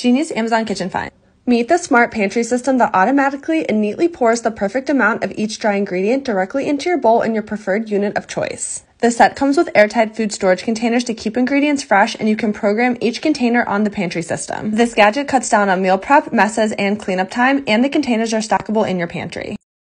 Genius Amazon Kitchen Find. Meet the smart pantry system that automatically and neatly pours the perfect amount of each dry ingredient directly into your bowl in your preferred unit of choice. The set comes with airtight food storage containers to keep ingredients fresh, and you can program each container on the pantry system. This gadget cuts down on meal prep, messes, and cleanup time, and the containers are stackable in your pantry.